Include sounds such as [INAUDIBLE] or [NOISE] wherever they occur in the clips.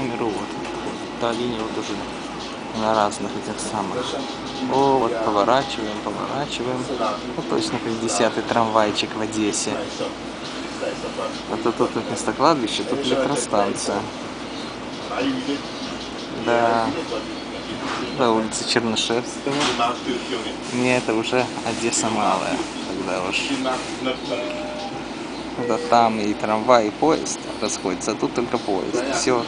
камеру, вот та линия вот уже на разных этих самых. О, вот поворачиваем, поворачиваем. Ну, точно как десятый трамвайчик в Одессе. Это тут вместо кладбища, тут электростанция. Да. Да, улица Чернышевского. Не, это уже Одесса малая. Тогда уж. Да там и трамвай, и поезд расходятся, а тут только поезд. Все.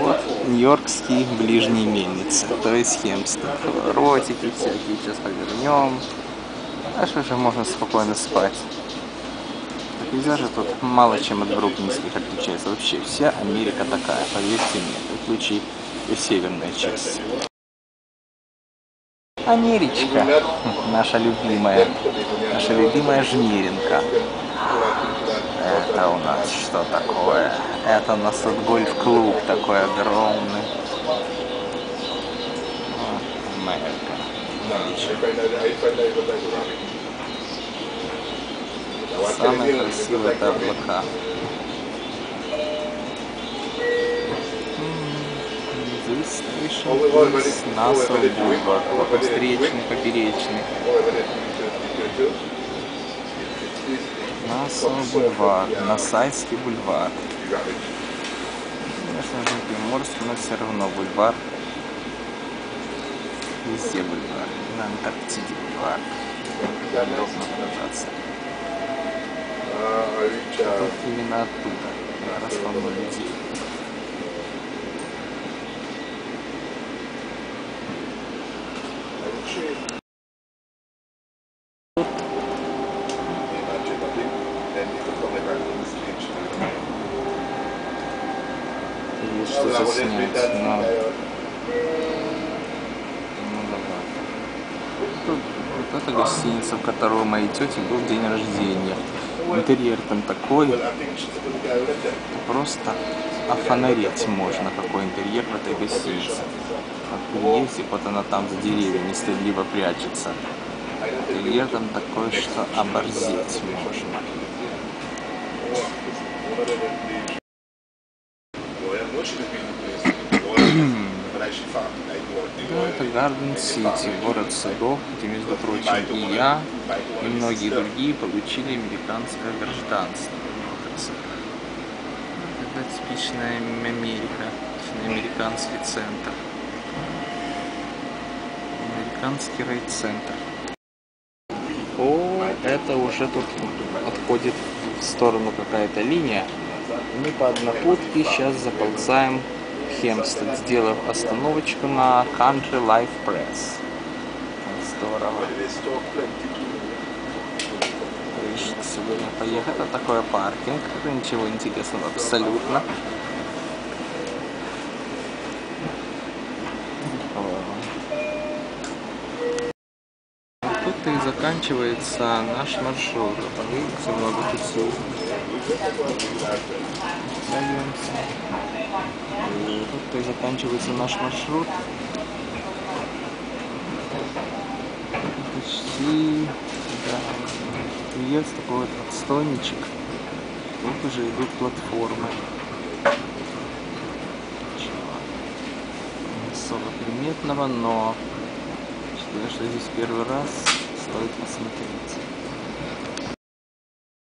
Вот нью-йоркские ближние мельницы, то есть Хемстед. Ротики всякие, сейчас повернем. А что же можно спокойно спать. Пейзажи тут мало чем от бруклинских отличается. Вообще вся Америка такая, поверьте мне, в случае и северная часть. Америчка, [LAUGHS] наша любимая, наша любимая Жмеренко. Это у нас что такое? Это у нас тут гольф-клуб такой огромный. Америка. Самые красивые это облака. Здесь Station НАСА Бульвар, встречный, поперечный. НАСА Бульвар, Насайский бульвар. Конечно же, Приморский, но все равно бульвар. Везде бульвар. На Антарктиде бульвар. Удобно выражаться. Тут именно оттуда. Раз людей. Есть что заснять, но... Ну. Тут, вот эта гостиница, в которой у моей тети был день рождения. Интерьер там такой, просто офонареть можно, какой интерьер в этой гостинице. От приезде, вот она там за деревьями стыдливо прячется. Интерьер там такой, что оборзеть можно. [CLEARS THROAT] Да, это Гарден Сити, город судов, где, между прочим, и я, и многие другие получили американское гражданство. Красота. Это типичная Америка, американский центр. Американский райцентр. О, это уже тут отходит в сторону какая-то линия. Мы по однопутке сейчас заползаем в Хемстед, сделав остановочку на Country Life Press. Здорово. Решили сегодня поехать. Это такой паркинг. Ничего интересного абсолютно. Тут и заканчивается наш маршрут. Видите, много путей. Даемся. Тут и заканчивается наш маршрут. Почти, да. Есть такой вот отстойничек. Тут уже идут платформы. Ничего. Особо приметного, но считаю, что здесь первый раз стоит посмотреть.